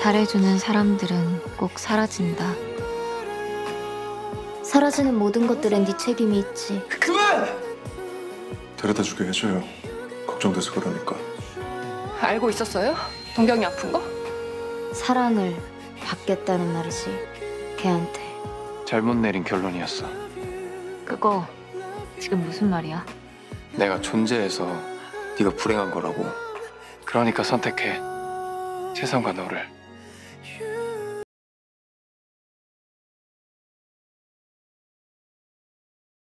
잘해주는 사람들은 꼭 사라진다. 사라지는 모든 것들엔 네 책임이 있지. 데려다 주게 해줘요. 걱정돼서 그러니까. 알고 있었어요? 동경이 아픈 거? 사랑을 받겠다는 말이지. 걔한테. 잘못 내린 결론이었어. 그거 지금 무슨 말이야? 내가 존재해서 네가 불행한 거라고. 그러니까 선택해. 세상과 너를. 雨